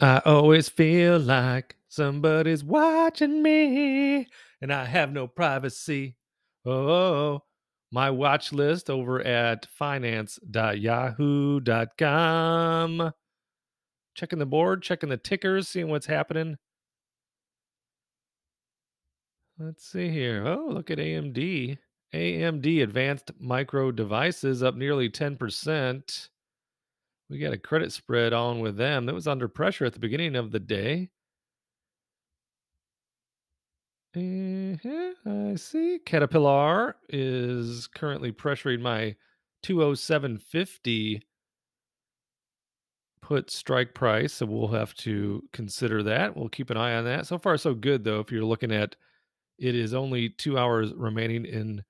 I always feel like somebody's watching me and I have no privacy. Oh, my watch list over at finance.yahoo.com. Checking the board, checking the tickers, seeing what's happening. Let's see here. Oh, look at AMD. AMD Advanced Micro Devices up nearly 10%. We got a credit spread on with them that was under pressure at the beginning of the day. Uh-huh, I see. Caterpillar is currently pressuring my 20750 put strike price, so we'll have to consider that. We'll keep an eye on that. So far, so good though. If you're looking at it, is only two hours remaining in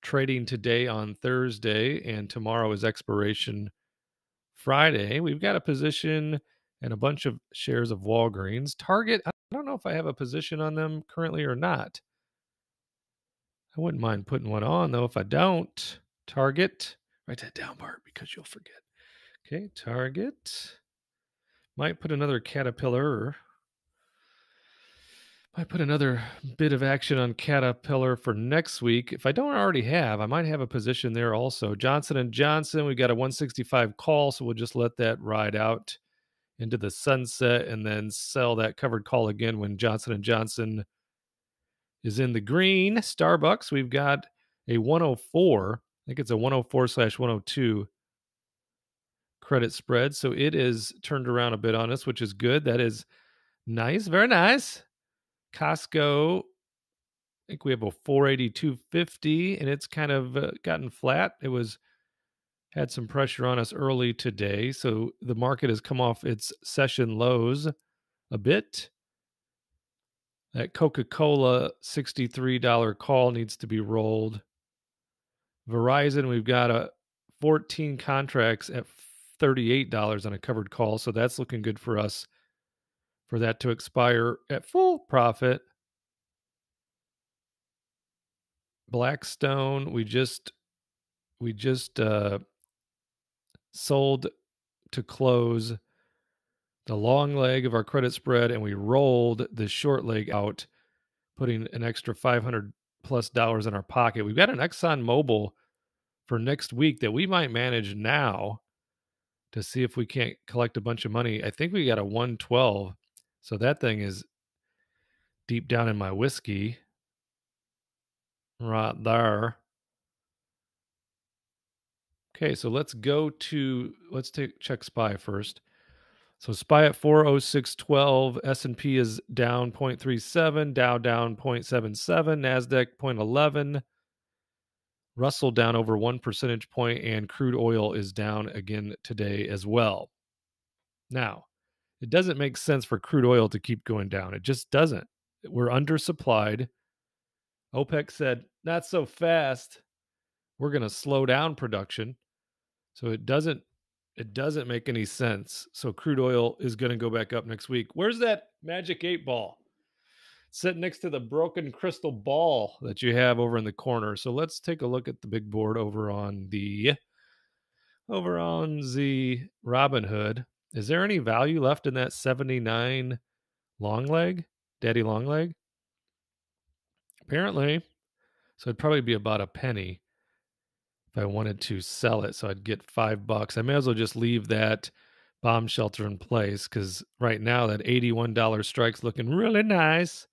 trading today on Thursday, and tomorrow is expiration Friday. We've got a position and a bunch of shares of Walgreens. Target, I don't know if I have a position on them currently or not. I wouldn't mind putting one on though if I don't. Target, write that down, Bart, because you'll forget. Okay, Target. Might put another Caterpillar might put another bit of action on Caterpillar for next week. If I don't already have, I might have a position there also. Johnson and Johnson, we've got a 165 call, so we'll just let that ride out into the sunset and then sell that covered call again when Johnson and Johnson is in the green. Starbucks, we've got a 104. I think it's a 104 slash 102 credit spread. So it is turned around a bit on us, which is good. That is nice. Very nice. Costco, I think we have a 482.50 and it's kind of uh, gotten flat. It was had some pressure on us early today, so the market has come off its session lows a bit. That Coca-Cola $63 call needs to be rolled. Verizon, we've got a 14 contracts at $38 on a covered call, so that's looking good for us for that to expire at full profit. Blackstone, we just we just uh, sold to close the long leg of our credit spread and we rolled the short leg out, putting an extra 500 plus dollars in our pocket. We've got an Exxon Mobil for next week that we might manage now to see if we can't collect a bunch of money. I think we got a 112 so that thing is deep down in my whiskey. Right there. Okay, so let's go to let's take check SPY first. So SPY at 40612, S&P is down 0.37, Dow down 0.77, Nasdaq 0.11, Russell down over 1 percentage point and crude oil is down again today as well. Now, it doesn't make sense for crude oil to keep going down. It just doesn't. We're undersupplied. OPEC said, not so fast. We're going to slow down production. So it doesn't it doesn't make any sense. So crude oil is going to go back up next week. Where's that magic 8 ball? Sitting next to the broken crystal ball that you have over in the corner. So let's take a look at the big board over on the over on the Robinhood. Is there any value left in that 79 long leg, daddy long leg? Apparently. So it'd probably be about a penny if I wanted to sell it. So I'd get five bucks. I may as well just leave that bomb shelter in place because right now that $81 strike's looking really nice.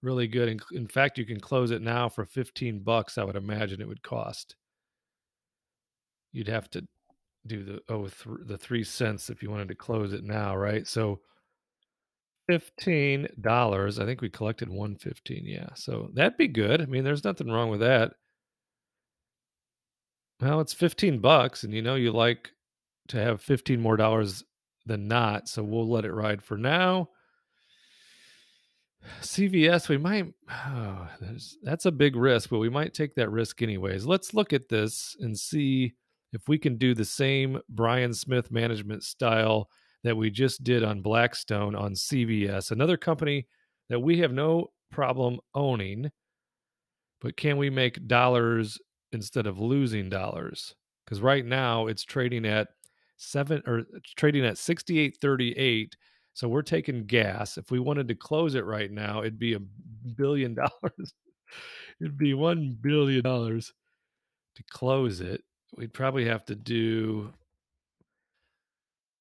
Really good. In, in fact, you can close it now for 15 bucks, I would imagine it would cost. You'd have to do the oh th- the three cents if you wanted to close it now, right? So fifteen dollars. I think we collected one fifteen. Yeah, so that'd be good. I mean, there's nothing wrong with that. Well, it's fifteen bucks, and you know you like to have fifteen more dollars than not, so we'll let it ride for now. CVS, we might. Oh, that's a big risk, but we might take that risk anyways. Let's look at this and see if we can do the same Brian Smith management style that we just did on Blackstone on CVS, another company that we have no problem owning, but can we make dollars instead of losing dollars? Because right now it's trading at seven or trading at 68.38. So we're taking gas. If we wanted to close it right now, it'd be a billion dollars. it'd be one billion dollars to close it. We'd probably have to do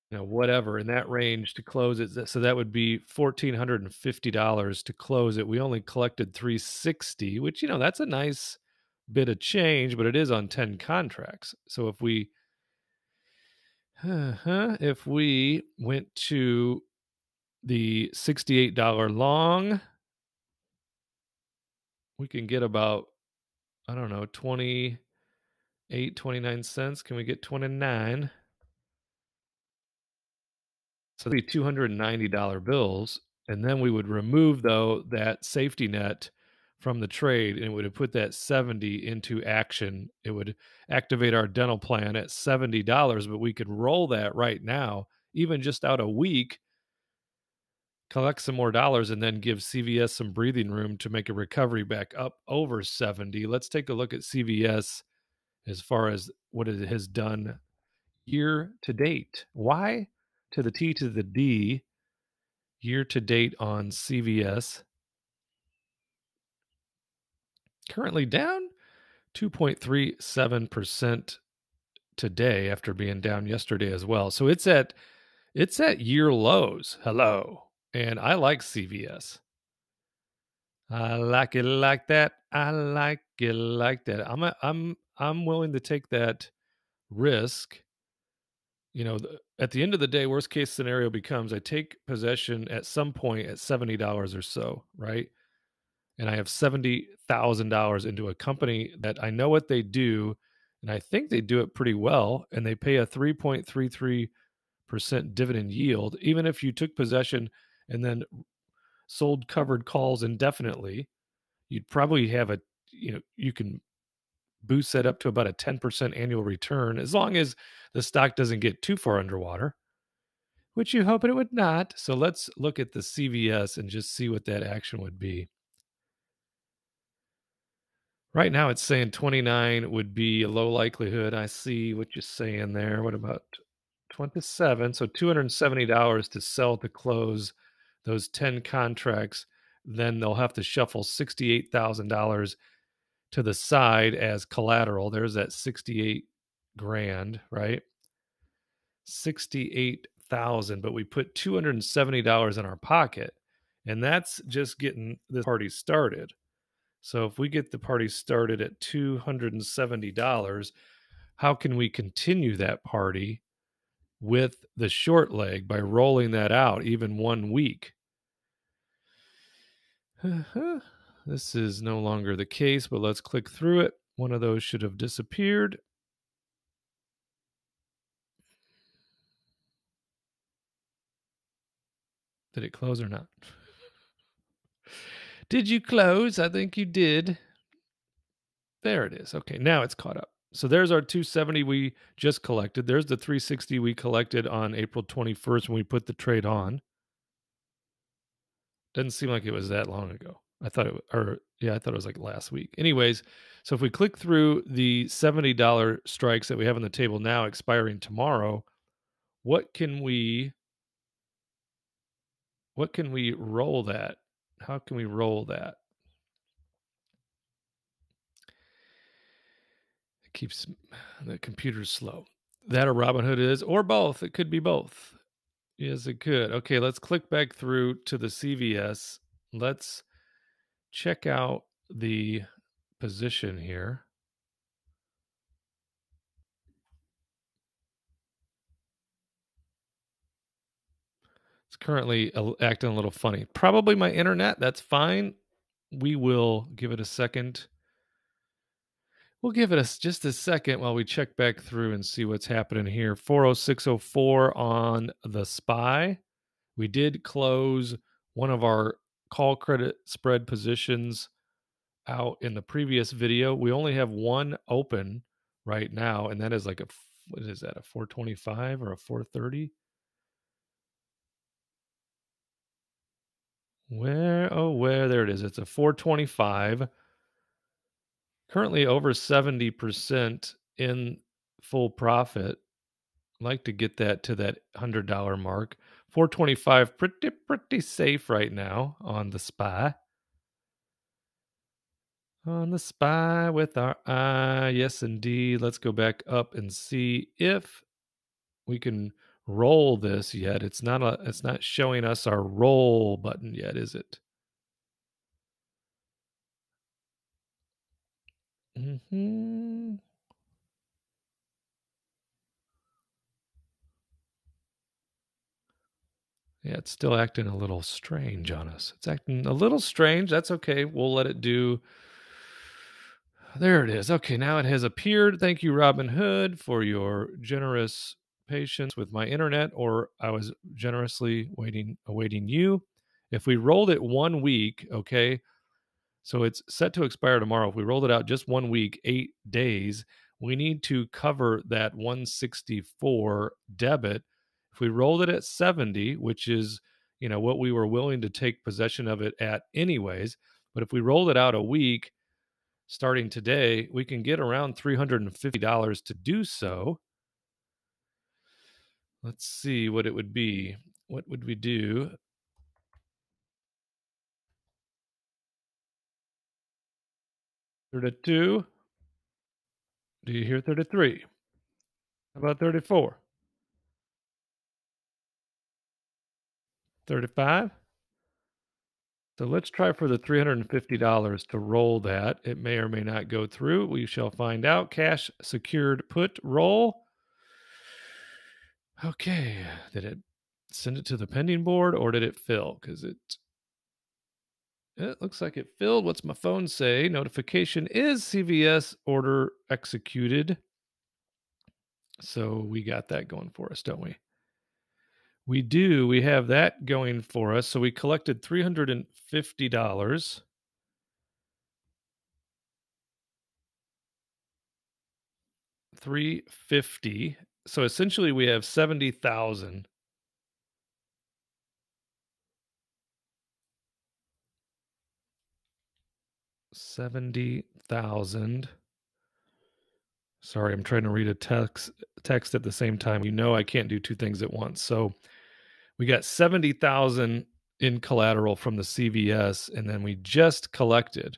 you know whatever in that range to close it so that would be $1450 to close it. We only collected 360 which you know that's a nice bit of change but it is on 10 contracts. So if we uh-huh, if we went to the $68 long we can get about i don't know 28 29 cents can we get 29 so they'd be $290 bills. And then we would remove, though, that safety net from the trade and it would have put that 70 into action. It would activate our dental plan at $70, but we could roll that right now, even just out a week, collect some more dollars, and then give CVS some breathing room to make a recovery back up over 70. Let's take a look at CVS as far as what it has done year to date. Why? to the T to the D year to date on CVS. Currently down 2.37% today after being down yesterday as well. So it's at it's at year lows. Hello. And I like CVS. I like it like that. I like it like that. I'm a, I'm I'm willing to take that risk you know, at the end of the day, worst case scenario becomes I take possession at some point at $70 or so, right? And I have $70,000 into a company that I know what they do. And I think they do it pretty well. And they pay a 3.33% dividend yield. Even if you took possession and then sold covered calls indefinitely, you'd probably have a, you know, you can boost that up to about a 10% annual return as long as the stock doesn't get too far underwater, which you hope it would not. So let's look at the CVS and just see what that action would be. Right now it's saying 29 would be a low likelihood. I see what you're saying there. What about 27? So $270 to sell to close those 10 contracts. Then they'll have to shuffle $68,000 to the side as collateral. There's that 68 grand, right? 68,000, but we put $270 in our pocket. And that's just getting the party started. So if we get the party started at $270, how can we continue that party with the short leg by rolling that out even one week? Uh-huh. This is no longer the case, but let's click through it. One of those should have disappeared. Did it close or not? did you close? I think you did. There it is. Okay, now it's caught up. So there's our 270 we just collected. There's the 360 we collected on April 21st when we put the trade on. Doesn't seem like it was that long ago. I thought it, or yeah, I thought it was like last week. Anyways, so if we click through the $70 strikes that we have on the table now expiring tomorrow, what can we what can we roll that? How can we roll that? It keeps the computer slow. That or Robinhood is, or both. It could be both. Yes, it could. Okay, let's click back through to the CVS. Let's check out the position here. It's currently acting a little funny. Probably my internet. That's fine. We will give it a second. We'll give it a, just a second while we check back through and see what's happening here. 40604 on the SPY. We did close one of our call credit spread positions out in the previous video. We only have one open right now, and that is like a what is that, a 425 or a 430? Where? Oh, where? There it is. It's a 425. Currently over 70% in full profit like to get that to that $100 mark. 425 pretty pretty safe right now on the spy. On the spy with our eye. Yes indeed. Let's go back up and see if we can roll this yet. It's not a it's not showing us our roll button yet, is it? Mm-hmm. Yeah, it's still acting a little strange on us. It's acting a little strange. That's okay. We'll let it do. There it is. Okay, now it has appeared. Thank you, Robinhood, for your generous patience with my internet, or I was generously waiting awaiting you. If we rolled it one week, okay, so it's set to expire tomorrow. If we rolled it out just one week, eight days, we need to cover that 164 debit. If we rolled it at 70, which is you know what we were willing to take possession of it at anyways, but if we rolled it out a week starting today, we can get around $350 to do so. Let's see what it would be. What would we do? Thirty-two. Do you hear thirty-three? How about thirty-four? Thirty-five. So let's try for the $350 to roll that. It may or may not go through. We shall find out. Cash secured put roll. Okay. Did it send it to the pending board or did it fill? Because it it looks like it filled. What's my phone say? Notification is CVS order executed. So we got that going for us, don't we? We do. We have that going for us. So we collected $350. Three fifty. So essentially, we have seventy thousand. Seventy thousand. Sorry, I'm trying to read a text text at the same time. You know I can't do two things at once. So we got 70,000 in collateral from the CVS and then we just collected.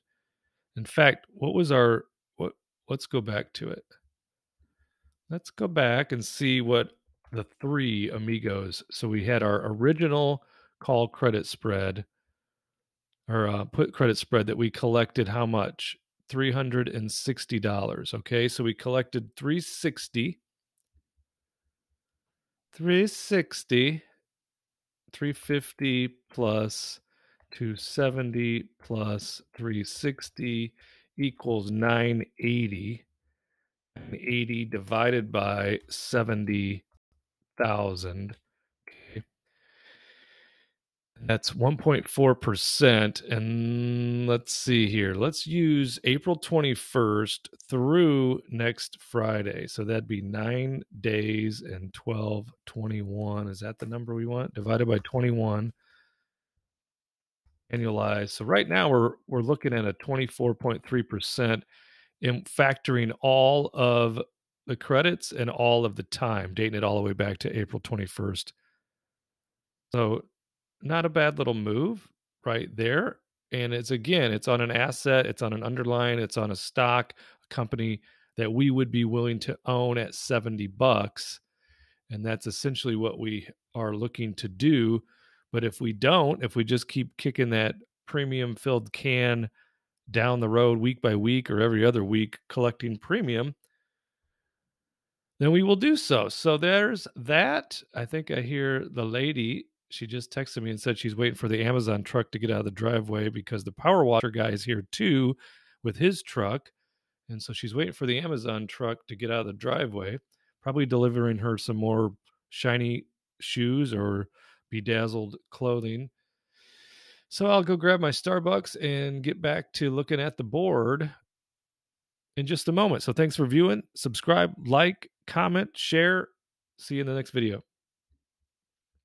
In fact, what was our what let's go back to it. Let's go back and see what the three amigos. So we had our original call credit spread or uh, put credit spread that we collected how much? $360. Okay, so we collected 360 360 350 plus 270 plus 360 equals 980 80 divided by 70,000 okay that's 1.4% and let's see here. Let's use April 21st through next Friday. So that'd be 9 days and 12 21 is that the number we want? Divided by 21 annualized. So right now we're we're looking at a 24.3% in factoring all of the credits and all of the time, dating it all the way back to April 21st. So, not a bad little move right there. And it's again, it's on an asset, it's on an underline, it's on a stock, a company that we would be willing to own at 70 bucks. And that's essentially what we are looking to do. But if we don't, if we just keep kicking that premium filled can down the road week by week or every other week collecting premium, then we will do so. So there's that. I think I hear the lady. She just texted me and said she's waiting for the Amazon truck to get out of the driveway because the power washer guy is here too with his truck. And so she's waiting for the Amazon truck to get out of the driveway, probably delivering her some more shiny shoes or bedazzled clothing. So I'll go grab my Starbucks and get back to looking at the board in just a moment. So thanks for viewing. Subscribe, like, comment, share. See you in the next video.